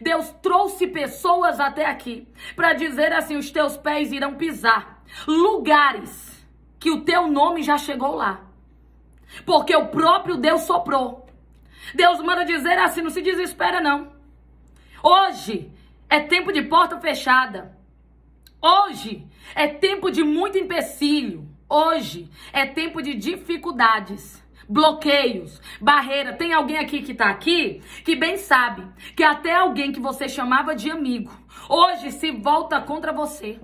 Deus trouxe pessoas até aqui para dizer assim: os teus pés irão pisar lugares que o teu nome já chegou lá. Porque o próprio Deus soprou. Deus manda dizer assim: não se desespera, não. Hoje é tempo de porta fechada. Hoje é tempo de muito empecilho. Hoje é tempo de dificuldades bloqueios, barreira. Tem alguém aqui que tá aqui que bem sabe que até alguém que você chamava de amigo hoje se volta contra você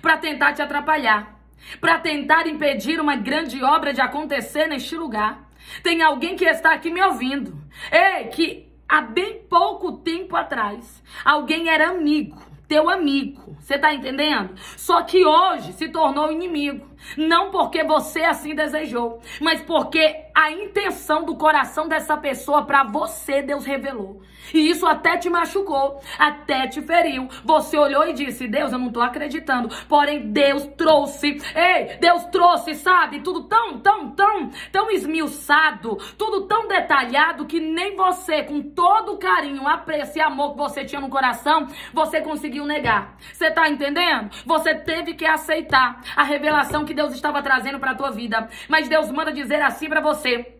para tentar te atrapalhar, para tentar impedir uma grande obra de acontecer neste lugar. Tem alguém que está aqui me ouvindo. Ei, que há bem pouco tempo atrás alguém era amigo teu amigo. Você tá entendendo? Só que hoje se tornou inimigo. Não porque você assim desejou, mas porque a intenção do coração dessa pessoa para você Deus revelou. E isso até te machucou, até te feriu. Você olhou e disse: Deus, eu não tô acreditando. Porém, Deus trouxe. Ei, Deus trouxe, sabe? Tudo tão, tão, tão, tão esmiuçado, tudo tão detalhado que nem você, com todo o carinho, apreço e amor que você tinha no coração, você conseguiu negar. Você tá entendendo? Você teve que aceitar a revelação que Deus estava trazendo para tua vida. Mas Deus manda dizer assim para você: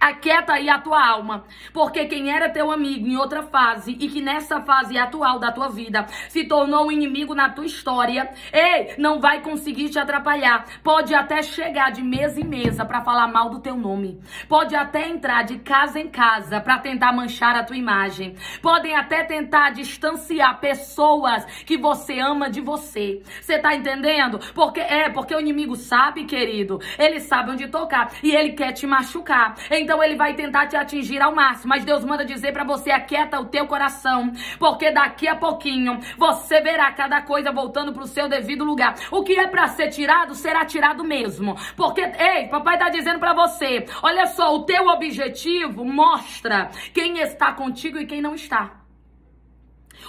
Aquieta aí a tua alma, porque quem era teu amigo em outra fase e que nessa fase atual da tua vida se tornou um inimigo na tua história, ei, não vai conseguir te atrapalhar. Pode até chegar de mesa em mesa para falar mal do teu nome. Pode até entrar de casa em casa para tentar manchar a tua imagem. Podem até tentar distanciar pessoas que você ama de você. Você tá entendendo? Porque é, porque o inimigo sabe, querido. Ele sabe onde tocar e ele quer te machucar. Então então ele vai tentar te atingir ao máximo. Mas Deus manda dizer para você: aquieta o teu coração, porque daqui a pouquinho você verá cada coisa voltando para o seu devido lugar. O que é para ser tirado será tirado mesmo. Porque, ei, papai tá dizendo para você: olha só, o teu objetivo mostra quem está contigo e quem não está.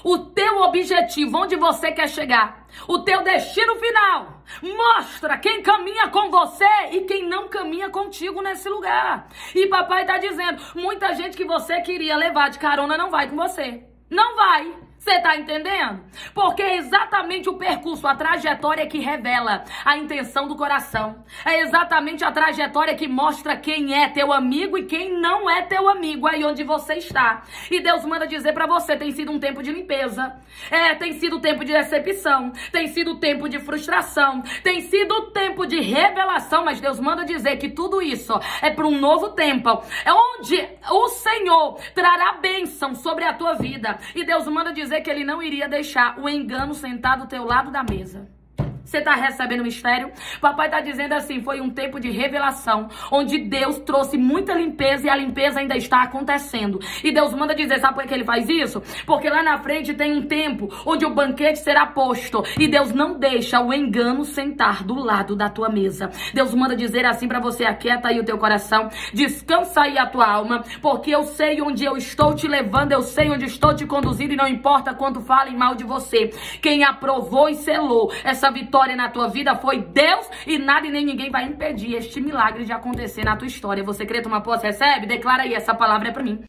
O teu objetivo, onde você quer chegar, o teu destino final, mostra quem caminha com você e quem não caminha contigo nesse lugar. E papai está dizendo: muita gente que você queria levar de carona não vai com você. Não vai. Você tá entendendo? Porque é exatamente o percurso, a trajetória que revela a intenção do coração. É exatamente a trajetória que mostra quem é teu amigo e quem não é teu amigo, aí onde você está. E Deus manda dizer para você, tem sido um tempo de limpeza. É, tem sido tempo de decepção, tem sido tempo de frustração, tem sido tempo de revelação, mas Deus manda dizer que tudo isso é para um novo tempo. É onde o Senhor trará bênção sobre a tua vida. E Deus manda dizer dizer que ele não iria deixar o engano sentado ao teu lado da mesa. Você está recebendo o mistério? Papai está dizendo assim: foi um tempo de revelação, onde Deus trouxe muita limpeza e a limpeza ainda está acontecendo. E Deus manda dizer: sabe por que ele faz isso? Porque lá na frente tem um tempo onde o banquete será posto e Deus não deixa o engano sentar do lado da tua mesa. Deus manda dizer assim para você: aquieta aí o teu coração, descansa aí a tua alma, porque eu sei onde eu estou te levando, eu sei onde estou te conduzindo e não importa quanto falem mal de você. Quem aprovou e selou essa vitória vitória na tua vida foi Deus e nada e nem ninguém vai impedir este milagre de acontecer na tua história. Você crê tomar posse, recebe? Declara aí, essa palavra é para mim.